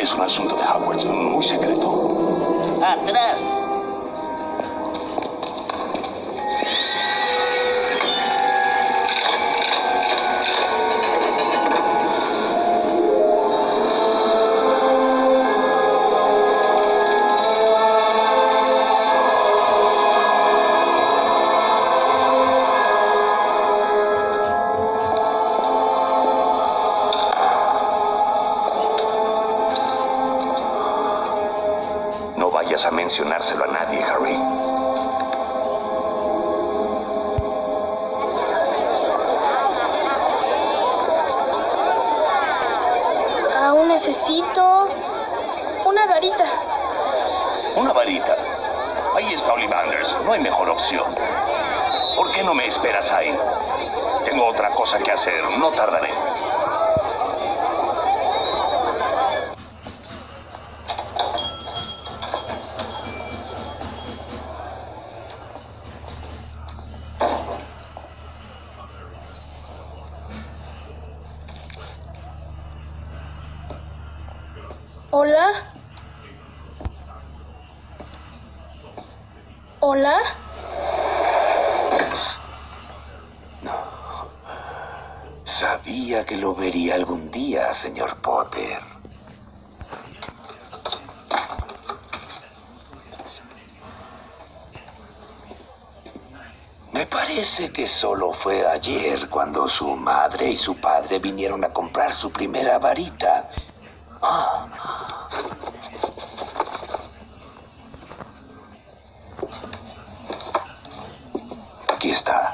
Es un asunto de Hogwarts, muy secreto. ¡Atrás! Vayas a mencionárselo a nadie, Harry. Aún necesito una varita. Una varita. Ahí está Ollivanders. No hay mejor opción. ¿Por qué no me esperas ahí? Tengo otra cosa que hacer. No tardaré. Hola. Hola. Sabía que lo vería algún día, señor Potter. Me parece que solo fue ayer cuando su madre y su padre vinieron a comprar su primera varita. Aquí está.